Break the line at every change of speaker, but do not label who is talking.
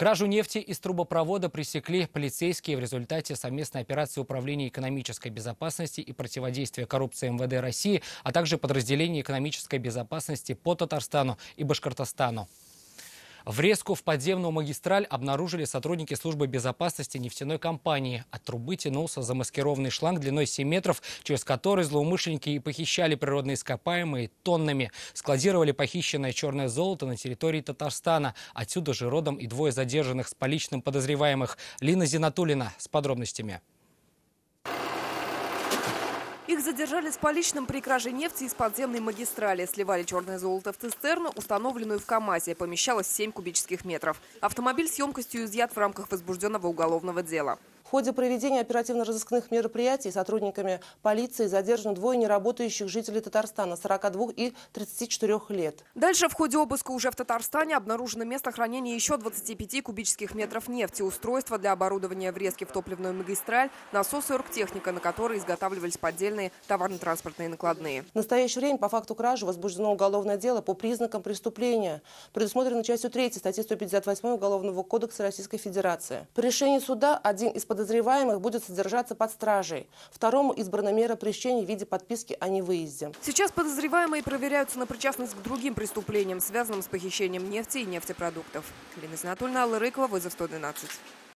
Кражу нефти из трубопровода пресекли полицейские в результате совместной операции Управления экономической безопасности и противодействия коррупции МВД России, а также подразделений экономической безопасности по Татарстану и Башкортостану. Врезку в подземную магистраль обнаружили сотрудники службы безопасности нефтяной компании. От трубы тянулся замаскированный шланг длиной 7 метров, через который злоумышленники и похищали природные ископаемые тоннами. Складировали похищенное черное золото на территории Татарстана. Отсюда же родом и двое задержанных с поличным подозреваемых. Лина Зинатулина с подробностями.
Их задержали с поличным при краже нефти из подземной магистрали. Сливали черное золото в цистерну, установленную в КАМАЗе. Помещалось 7 кубических метров. Автомобиль с емкостью изъят в рамках возбужденного уголовного дела.
В ходе проведения оперативно-розыскных мероприятий сотрудниками полиции задержаны двое неработающих жителей Татарстана 42 и 34 лет.
Дальше в ходе обыска уже в Татарстане обнаружено место хранения еще 25 кубических метров нефти, устройство для оборудования врезки в топливную магистраль, насосы и оргтехника, на которые изготавливались поддельные товарно-транспортные накладные.
В настоящее время по факту кражи возбуждено уголовное дело по признакам преступления, предусмотрено частью 3 статьи 158 Уголовного кодекса Российской Федерации. По решению суда один из подозреваемых подозреваемых будет содержаться под стражей. Второму избрана мера пресечения в виде подписки о невыезде.
Сейчас подозреваемые проверяются на причастность к другим преступлениям, связанным с похищением нефти и нефтепродуктов. Лена Знатульна, Алла Рыкова, вызов 112.